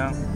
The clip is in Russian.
дня.